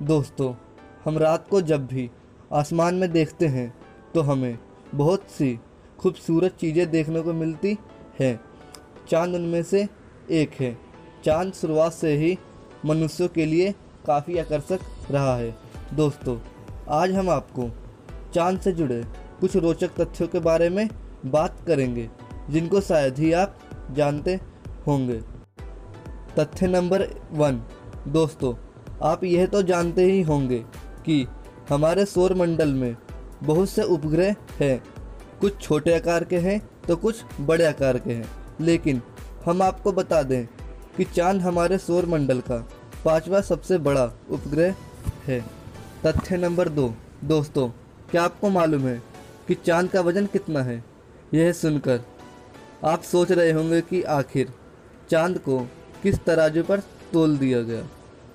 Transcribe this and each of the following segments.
दोस्तों, हम रात को जब भी आसमान में देखते हैं तो हमें बहुत सी खूबसूरत चीज़ें देखने को मिलती हैं। चाँद उनमें से एक है। चाँद शुरुआत से ही मनुष्यों के लिए काफ़ी आकर्षक रहा है। दोस्तों, आज हम आपको चाँद से जुड़े कुछ रोचक तथ्यों के बारे में बात करेंगे, जिनको शायद ही आप जानते होंगे। तथ्य नंबर वन, दोस्तों आप यह तो जानते ही होंगे कि हमारे सौर मंडल में बहुत से उपग्रह हैं। कुछ छोटे आकार के हैं तो कुछ बड़े आकार के हैं। लेकिन हम आपको बता दें कि चाँद हमारे सौर मंडल का पांचवा सबसे बड़ा उपग्रह है। तथ्य नंबर दो। दोस्तों, क्या आपको मालूम है कि चाँद का वज़न कितना है? यह सुनकर आप सोच रहे होंगे कि आखिर चाँद को किस तराजू पर तोल दिया गया?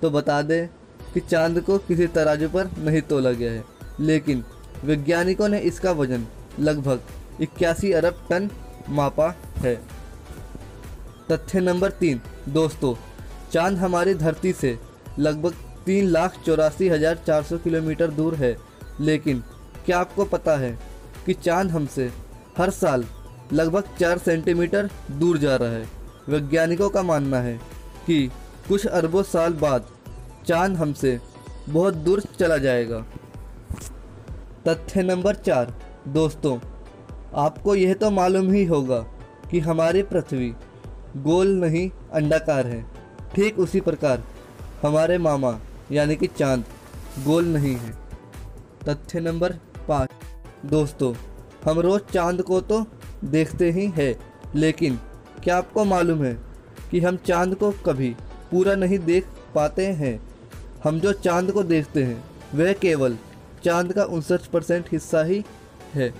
तो बता दें कि चाँद को किसी तराजू पर नहीं तोला गया है। लेकिन वैज्ञानिकों ने इसका वज़न लगभग इक्यासी अरब टन मापा है। तथ्य नंबर तीन, दोस्तों, चाँद हमारी धरती से लगभग तीन लाख चौरासी हज़ार चार सौ किलोमीटर दूर है। लेकिन क्या आपको पता है कि चाँद हमसे हर साल लगभग चार सेंटीमीटर दूर जा रहा है? वैज्ञानिकों का मानना है कि कुछ अरबों साल बाद चाँद हमसे बहुत दूर चला जाएगा। तथ्य नंबर चार, दोस्तों, आपको यह तो मालूम ही होगा कि हमारी पृथ्वी गोल नहीं, अंडाकार है। ठीक उसी प्रकार हमारे मामा, यानी कि चाँद, गोल नहीं है। तथ्य नंबर पाँच, दोस्तों, हम रोज़ चाँद को तो देखते ही हैं, लेकिन क्या आपको मालूम है कि हम चाँद को कभी पूरा नहीं देख पाते हैं। हम जो चाँद को देखते हैं, वह केवल चाँद का उनसठ परसेंट हिस्सा ही है।